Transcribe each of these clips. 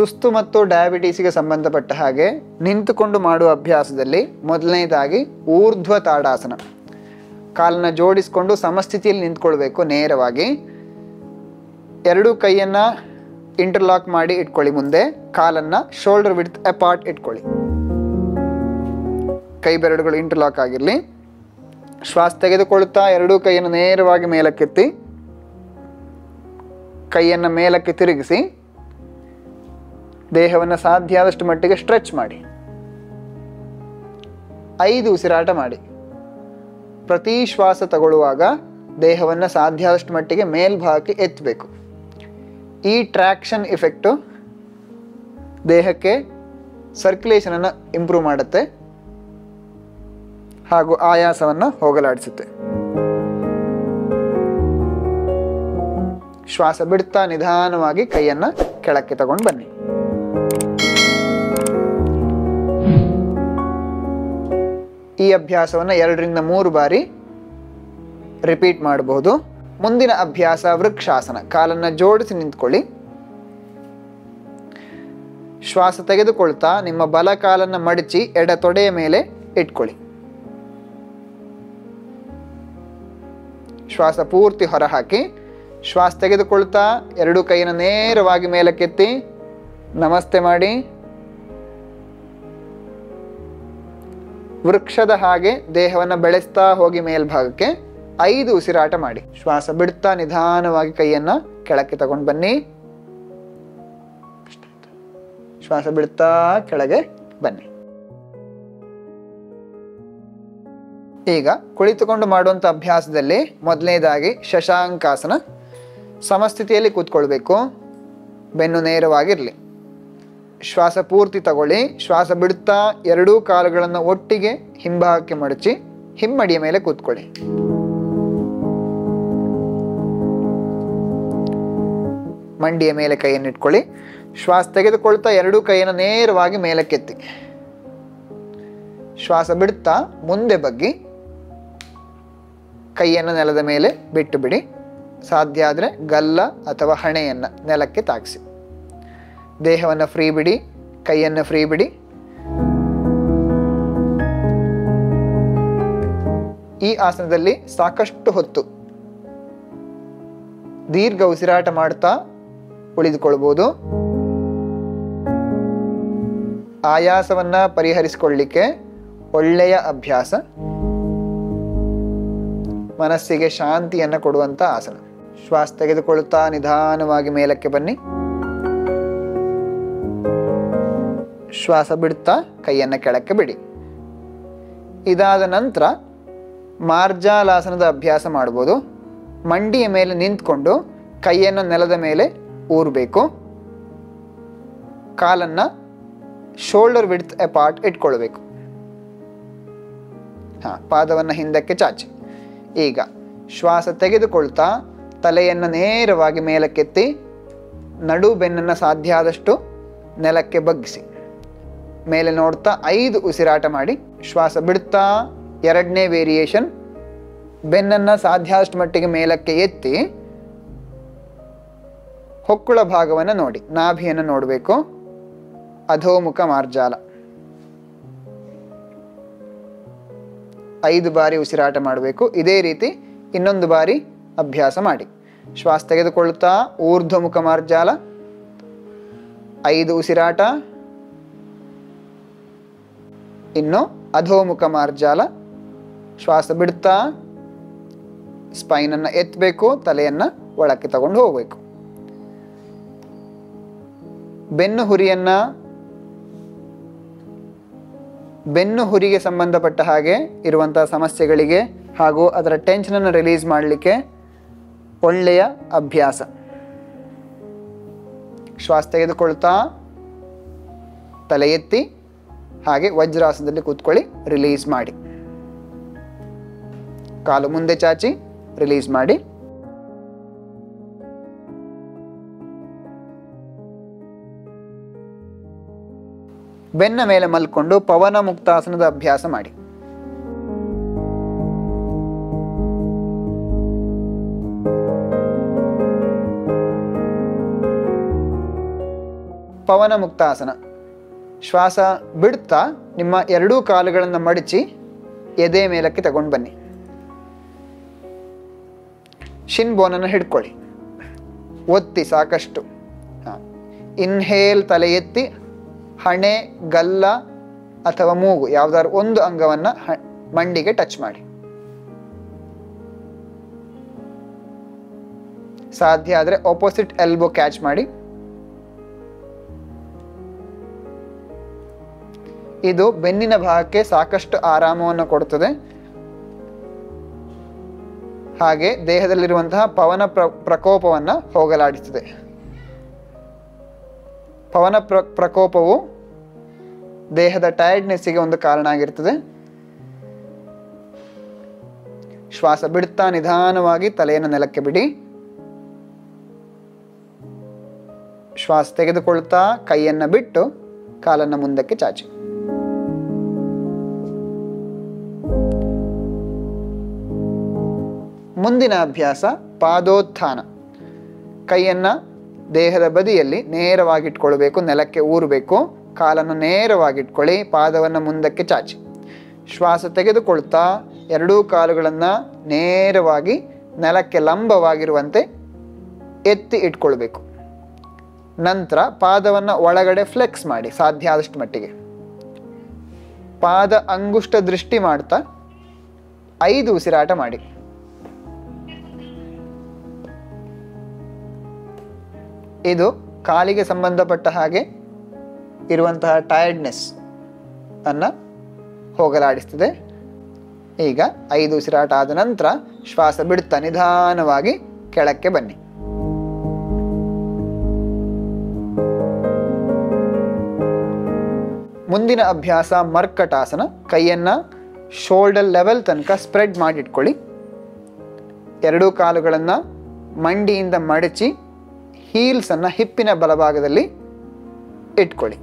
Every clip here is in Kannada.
ಸುಸ್ತು ಮತ್ತು ಡಯಾಬಿಟೀಸಿಗೆ ಸಂಬಂಧಪಟ್ಟ ಹಾಗೆ ನಿಂತುಕೊಂಡು ಮಾಡುವ ಅಭ್ಯಾಸದಲ್ಲಿ ಮೊದಲನೇದಾಗಿ ಊರ್ಧ್ವ ತಾಡಾಸನ. ಕಾಲನ್ನ ಜೋಡಿಸ್ಕೊಂಡು ಸಮಸ್ಥಿತಿಯಲ್ಲಿ ನಿಂತ್ಕೊಳ್ಬೇಕು ನೇರವಾಗಿ. ಎರಡೂ ಕೈಯನ್ನು ಇಂಟರ್ಲಾಕ್ ಮಾಡಿ ಇಟ್ಕೊಳ್ಳಿ ಮುಂದೆ, ಕಾಲನ್ನು ಶೋಲ್ಡರ್ ವಿಡ್ತ್ ಅಪಾರ್ಟ್ ಇಟ್ಕೊಳ್ಳಿ. ಕೈ ಬೆರಳುಗಳು ಇಂಟರ್ಲಾಕ್ ಆಗಿರಲಿ. ಶ್ವಾಸ ತೆಗೆದುಕೊಳ್ಳುತ್ತಾ ಎರಡೂ ಕೈಯನ್ನು ನೇರವಾಗಿ ಮೇಲಕ್ಕೆತ್ತಿ, ಕೈಯನ್ನು ಮೇಲಕ್ಕೆ ತಿರುಗಿಸಿ ದೇಹವನ್ನು ಸಾಧ್ಯ ಆದಷ್ಟು ಮಟ್ಟಿಗೆ ಸ್ಟ್ರೆಚ್ ಮಾಡಿ. ಐದು ಉಸಿರಾಟ ಮಾಡಿ. ಪ್ರತಿ ಶ್ವಾಸ ತಗೊಳ್ಳುವಾಗ ದೇಹವನ್ನು ಸಾಧ್ಯ ಆದಷ್ಟು ಮಟ್ಟಿಗೆ ಮೇಲ್ಭಾಗಕ್ಕೆ ಎತ್ತಬೇಕು. ಈ ಟ್ರ್ಯಾಕ್ಷನ್ ಇಫೆಕ್ಟು ದೇಹಕ್ಕೆ ಸರ್ಕ್ಯುಲೇಷನನ್ನು ಇಂಪ್ರೂವ್ ಮಾಡುತ್ತೆ. ಹಾಗೂ ಆಯಾಸವನ್ನು ಹೋಗಲಾಡಿಸುತ್ತೆ. ಶ್ವಾಸ ಬಿಡ್ತಾ ನಿಧಾನವಾಗಿ ಕೈಯನ್ನು ಕೆಳಕ್ಕೆ ತಗೊಂಡು ಬನ್ನಿ. ಈ ಅಭ್ಯಾಸವನ್ನು ಎರಡರಿಂದ ಮೂರು ಬಾರಿ ರಿಪೀಟ್ ಮಾಡಬಹುದು. ಮುಂದಿನ ಅಭ್ಯಾಸ ವೃಕ್ಷಾಸನ. ಕಾಲನ್ನು ಜೋಡಿಸಿ ನಿಂತ್ಕೊಳ್ಳಿ. ಶ್ವಾಸ ತೆಗೆದುಕೊಳ್ತಾ ನಿಮ್ಮ ಬಲ ಕಾಲನ್ನು ಮಡಚಿ ಎಡ ತೊಡೆಯ ಮೇಲೆ ಇಟ್ಕೊಳ್ಳಿ. ಶ್ವಾಸ ಪೂರ್ತಿ ಹೊರಹಾಕಿ. ಶ್ವಾಸ ತೆಗೆದುಕೊಳ್ತಾ ಎರಡು ಕೈಯನ್ನು ನೇರವಾಗಿ ಮೇಲಕ್ಕೆತ್ತಿ. ನಮಸ್ತೆ ಮಾಡಿ. ವೃಕ್ಷದ ಹಾಗೆ ದೇಹವನ್ನು ಬೆಳೆಸ್ತಾ ಹೋಗಿ ಮೇಲ್ಭಾಗಕ್ಕೆ ಐದು ಉಸಿರಾಟ ಮಾಡಿ. ಶ್ವಾಸ ಬಿಡ್ತಾ ನಿಧಾನವಾಗಿ ಕೈಯನ್ನು ಕೆಳಕ್ಕೆ ತಗೊಂಡು ಬನ್ನಿ. ಶ್ವಾಸ ಬಿಡ್ತಾ ಕೆಳಗೆ ಬನ್ನಿ. ಈಗ ಕುಳಿತುಕೊಂಡು ಮಾಡುವಂಥ ಅಭ್ಯಾಸದಲ್ಲಿ ಮೊದಲನೇದಾಗಿ ಶಶಾಂಕಾಸನ ಸಮಸ್ಥಿತಿಯಲ್ಲಿ ಕೂತ್ಕೊಳ್ಬೇಕು. ಬೆನ್ನು ನೇರವಾಗಿರಲಿ. ಶ್ವಾಸ ಪೂರ್ತಿ ತಗೊಳ್ಳಿ. ಶ್ವಾಸ ಬಿಡುತ್ತಾ ಎರಡೂ ಕಾಲುಗಳನ್ನು ಒಟ್ಟಿಗೆ ಹಿಂಭಾಗಕ್ಕೆ ಮಡಚಿ ಹಿಮ್ಮಡಿಯ ಮೇಲೆ ಕೂತ್ಕೊಳ್ಳಿ. ಮಂಡಿಯ ಮೇಲೆ ಕೈಯನ್ನು ಇಟ್ಕೊಳ್ಳಿ. ಶ್ವಾಸ ತೆಗೆದುಕೊಳ್ತಾ ಎರಡೂ ಕೈಯನ್ನು ನೇರವಾಗಿ ಮೇಲಕ್ಕೆತ್ತಿ. ಶ್ವಾಸ ಬಿಡುತ್ತಾ ಮುಂದೆ ಬಗ್ಗಿ ಕೈಯನ್ನು ನೆಲದ ಮೇಲೆ ಬಿಟ್ಟು ಬಿಡಿ. ಸಾಧ್ಯ ಆದರೆ ಗಲ್ಲ ಅಥವಾ ಹಣೆಯನ್ನು ನೆಲಕ್ಕೆ ತಾಗಿಸಿ ದೇಹವನ್ನು ಫ್ರೀ ಬಿಡಿ, ಕೈಯನ್ನು ಫ್ರೀ ಬಿಡಿ. ಈ ಆಸನದಲ್ಲಿ ಸಾಕಷ್ಟು ಹೊತ್ತು ದೀರ್ಘ ಉಸಿರಾಟ ಮಾಡ್ತಾ ಉಳಿದುಕೊಳ್ಬೋದು. ಆಯಾಸವನ್ನ ಪರಿಹರಿಸಿಕೊಳ್ಳಿಕ್ಕೆ ಒಳ್ಳೆಯ ಅಭ್ಯಾಸ. ಮನಸ್ಸಿಗೆ ಶಾಂತಿಯನ್ನು ಕೊಡುವಂತ ಆಸನ. ಶ್ವಾಸ ತೆಗೆದುಕೊಳ್ಳುತ್ತಾ ನಿಧಾನವಾಗಿ ಮೇಲಕ್ಕೆ ಬನ್ನಿ. ಶ್ವಾಸ ಬಿಡ್ತಾ ಕೈಯನ್ನು ಕೆಳಕ್ಕೆ ಬಿಡಿ. ಇದಾದ ನಂತರ ಮಾರ್ಜಾಲಾಸನದ ಅಭ್ಯಾಸ ಮಾಡ್ಬೋದು. ಮಂಡಿಯ ಮೇಲೆ ನಿಂತ್ಕೊಂಡು ಕೈಯನ್ನು ನೆಲದ ಮೇಲೆ ಊರಬೇಕು. ಕಾಲನ್ನು ಶೋಲ್ಡರ್ ವಿಡ್ತ್ ಅಪಾರ್ಟ್ ಇಟ್ಕೊಳ್ಬೇಕು. ಹಾಂ, ಪಾದವನ್ನು ಹಿಂದಕ್ಕೆ ಚಾಚಿ. ಈಗ ಶ್ವಾಸ ತೆಗೆದುಕೊಳ್ತಾ ತಲೆಯನ್ನು ನೇರವಾಗಿ ಮೇಲಕ್ಕೆತ್ತಿ ನಡು ಬೆನ್ನನ್ನು ಸಾಧ್ಯ ಆದಷ್ಟು ನೆಲಕ್ಕೆ ಬಗ್ಗಿಸಿ. ಮೇಲೆ ನೋಡ್ತಾ ಐದು ಉಸಿರಾಟ ಮಾಡಿ ಶ್ವಾಸ ಬಿಡ್ತಾ ಎರಡನೇ ವೇರಿಯೇಷನ್ ಬೆನ್ನನ್ನು ಸಾಧ್ಯ ಆದಷ್ಟು ಮಟ್ಟಿಗೆ ಮೇಲಕ್ಕೆ ಎತ್ತಿ ಹೊಕ್ಕುಳ ಭಾಗವನ್ನು ನೋಡಿ, ನಾಭಿಯನ್ನು ನೋಡಬೇಕು. ಅಧೋಮುಖ ಮಾರ್ಜಾಲ. ಐದು ಬಾರಿ ಉಸಿರಾಟ ಮಾಡಬೇಕು. ಇದೇ ರೀತಿ ಇನ್ನೊಂದು ಬಾರಿ ಅಭ್ಯಾಸ ಮಾಡಿ. ಶ್ವಾಸ ತೆಗೆದುಕೊಳ್ಳುತ್ತಾ ಊರ್ಧ್ವಮುಖ ಮಾರ್ಜಾಲ. ಐದು ಉಸಿರಾಟ. ಇನ್ನು ಅಧೋಮುಖ ಮಾರ್ಜಾಲ ಶ್ವಾಸ ಬಿಡ್ತಾ ಸ್ಪೈನನ್ನು ಎತ್ತಬೇಕು ತಲೆಯನ್ನು ಒಳಕ್ಕೆ ತಗೊಂಡು ಹೋಗಬೇಕು. ಬೆನ್ನು ಹುರಿಯನ್ನ, ಬೆನ್ನು ಹುರಿಗೆ ಸಂಬಂಧಪಟ್ಟ ಹಾಗೆ ಇರುವಂಥ ಸಮಸ್ಯೆಗಳಿಗೆ ಹಾಗೂ ಅದರ ಟೆನ್ಷನನ್ನು ರಿಲೀಸ್ ಮಾಡಲಿಕ್ಕೆ ಒಳ್ಳೆಯ ಅಭ್ಯಾಸ. ಶ್ವಾಸ ತೆಗೆದುಕೊಳ್ತಾ, ತಲೆ ಎತ್ತಿ ಹಾಗೆ ವಜ್ರಾಸನದಲ್ಲಿ ಕೂತ್ಕೊಳ್ಳಿ ರಿಲೀಸ್ ಮಾಡಿ. ಕಾಲು ಮುಂದೆ ಚಾಚಿ ರಿಲೀಸ್ ಮಾಡಿ. ಬೆನ್ನ ಮೇಲೆ ಮಲ್ಕೊಂಡು ಪವನ ಮುಕ್ತಾಸನದ ಅಭ್ಯಾಸ ಮಾಡಿ. ಪವನ ಮುಕ್ತಾಸನ ಶ್ವಾಸ ಬಿಡ್ತಾ ನಿಮ್ಮ ಎರಡೂ ಕಾಲುಗಳನ್ನು ಮಡಚಿ ಎದೆ ಮೇಲಕ್ಕೆ ತಗೊಂಡು ಬನ್ನಿ. ಶಿನ್ ಬೋನನ್ನು ಹಿಡ್ಕೊಳ್ಳಿ. ಒತ್ತಿ ಸಾಕಷ್ಟು. ಇನ್ಹೇಲ್ ತಲೆ ಎತ್ತಿ, ಹಣೆ, ಗಲ್ಲ ಅಥವಾ ಮೂಗು, ಯಾವ್ದಾದ್ರು ಒಂದು ಅಂಗವನ್ನು ಮಂಡಿಗೆ ಟಚ್ ಮಾಡಿ. ಸಾಧ್ಯ ಆದರೆ ಆಪೋಸಿಟ್ ಎಲ್ಬೋ ಕ್ಯಾಚ್ ಮಾಡಿ. ಇದು ಬೆನ್ನಿನ ಭಾಗಕ್ಕೆ ಸಾಕಷ್ಟು ಆರಾಮವನ್ನು ಕೊಡುತ್ತದೆ ಹಾಗೆ ದೇಹದಲ್ಲಿರುವಂತಹ ಪವನ ಪ್ರ, ಪ್ರಕೋಪವನ್ನು ಹೋಗಲಾಡಿಸುತ್ತದೆ ಪವನ ಪ್ರ, ಪ್ರಕೋಪವು ದೇಹದ ಟಯರ್ಡ್ನೆಸ್ಸಿಗೆ ಒಂದು ಕಾರಣ ಆಗಿರ್ತದೆ. ಶ್ವಾಸ ಬಿಡುತ್ತಾ ನಿಧಾನವಾಗಿ ತಲೆಯನ್ನು ನೆಲಕ್ಕೆ ಬಿಡಿ. ಶ್ವಾಸ ತೆಗೆದುಕೊಳ್ತಾ ಕೈಯನ್ನು ಬಿಟ್ಟು ಕಾಲನ್ನು ಮುಂದಕ್ಕೆ ಚಾಚಿ. ಮುಂದಿನ ಅಭ್ಯಾಸ ಪಾದೋತ್ಥಾನ. ಕೈಯನ್ನು ದೇಹದ ಬದಿಯಲ್ಲಿ ನೇರವಾಗಿಟ್ಕೊಳ್ಬೇಕು, ನೆಲಕ್ಕೆ ಊರಬೇಕು, ಕಾಲನ್ನು ನೇರವಾಗಿಟ್ಕೊಳ್ಳಿ, ಪಾದವನ್ನು ಮುಂದಕ್ಕೆ ಚಾಚಿ. ಶ್ವಾಸ ತೆಗೆದುಕೊಳ್ತಾ ಎರಡೂ ಕಾಲುಗಳನ್ನು ನೇರವಾಗಿ ನೆಲಕ್ಕೆ ಲಂಬವಾಗಿರುವಂತೆ ಎತ್ತಿ ಇಟ್ಕೊಳ್ಬೇಕು. ನಂತರ ಪಾದವನ್ನು ಒಳಗಡೆ ಫ್ಲೆಕ್ಸ್ ಮಾಡಿ, ಸಾಧ್ಯ ಆದಷ್ಟು ಮಟ್ಟಿಗೆ. ಪಾದ ಅಂಗುಷ್ಟ ದೃಷ್ಟಿ ಮಾಡ್ತಾ ಐದು ಉಸಿರಾಟ ಮಾಡಿ. ಇದು ಕಾಲಿಗೆ ಸಂಬಂಧಪಟ್ಟ ಹಾಗೆ ಇರುವಂತಹ ಟಯರ್ಡ್ನೆಸ್ ಅನ್ನು ಹೋಗಲಾಡಿಸ್ತದೆ. ಈಗ ಐದು ಉಸಿರಾಟ ಆದ ನಂತರ ಶ್ವಾಸ ಬಿಡ್ತಾ ನಿಧಾನವಾಗಿ ಕೆಳಕ್ಕೆ ಬನ್ನಿ. ಮುಂದಿನ ಅಭ್ಯಾಸ ಮರ್ಕಟಾಸನ, ಕೈಯನ್ನ ಶೋಲ್ಡರ್ ಲೆವೆಲ್ ತನಕ ಸ್ಪ್ರೆಡ್ ಮಾಡಿಟ್ಕೊಳ್ಳಿ. ಎರಡೂ ಕಾಲುಗಳನ್ನು ಮಂಡಿಯಿಂದ ಮಡಚಿ ಹೀಲ್ಸನ್ನು ಹಿಪ್ಪಿನ ಬಲಭಾಗದಲ್ಲಿ ಇಟ್ಕೊಳ್ಳಿ.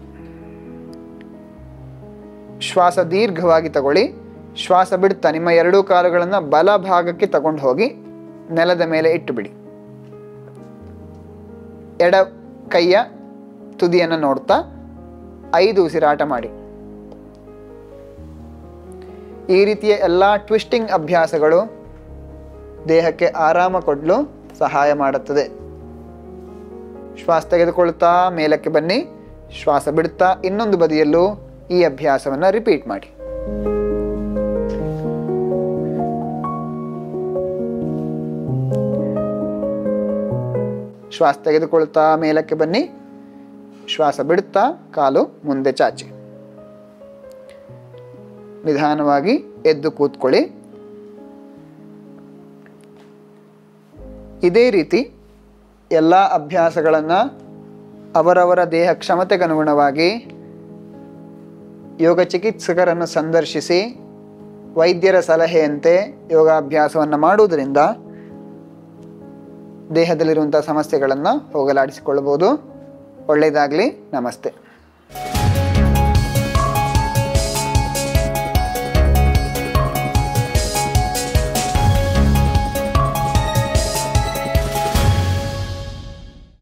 ಶ್ವಾಸ ದೀರ್ಘವಾಗಿ ತಗೊಳ್ಳಿ. ಶ್ವಾಸ ಬಿಡ್ತಾ ನಿಮ್ಮ ಎರಡೂ ಕಾಲುಗಳನ್ನು ಬಲಭಾಗಕ್ಕೆ ತಗೊಂಡು ಹೋಗಿ ನೆಲದ ಮೇಲೆ ಇಟ್ಟುಬಿಡಿ. ಎಡ ಕೈಯ ತುದಿಯನ್ನು ನೋಡ್ತಾ ಐದು ಉಸಿರಾಟ ಮಾಡಿ. ಈ ರೀತಿಯ ಎಲ್ಲ ಟ್ವಿಸ್ಟಿಂಗ್ ಅಭ್ಯಾಸಗಳು ದೇಹಕ್ಕೆ ಆರಾಮ ಕೊಡಲು ಸಹಾಯ ಮಾಡುತ್ತದೆ. ಶ್ವಾಸ ತೆಗೆದುಕೊಳ್ತಾ ಮೇಲಕ್ಕೆ ಬನ್ನಿ. ಶ್ವಾಸ ಬಿಡುತ್ತಾ ಇನ್ನೊಂದು ಬದಿಯಲ್ಲೂ ಈ ಅಭ್ಯಾಸವನ್ನು ರಿಪೀಟ್ ಮಾಡಿ. ಶ್ವಾಸ ತೆಗೆದುಕೊಳ್ತಾ ಮೇಲಕ್ಕೆ ಬನ್ನಿ. ಶ್ವಾಸ ಬಿಡುತ್ತಾ ಕಾಲು ಮುಂದೆ ಚಾಚಿ. ನಿಧಾನವಾಗಿ ಎದ್ದು ಕೂತ್ಕೊಳ್ಳಿ. ಇದೇ ರೀತಿ ಎಲ್ಲ ಅಭ್ಯಾಸಗಳನ್ನು ಅವರವರ ದೇಹ ಕ್ಷಮತೆಗನುಗುಣವಾಗಿ ಯೋಗ ಚಿಕಿತ್ಸಕರನ್ನು ಸಂದರ್ಶಿಸಿ ವೈದ್ಯರ ಸಲಹೆಯಂತೆ ಯೋಗಾಭ್ಯಾಸವನ್ನು ಮಾಡುವುದರಿಂದ ದೇಹದಲ್ಲಿರುವಂಥ ಸಮಸ್ಯೆಗಳನ್ನು ಹೋಗಲಾಡಿಸಿಕೊಳ್ಳಬಹುದು. ಒಳ್ಳೆಯದಾಗಲಿ. ನಮಸ್ತೆ.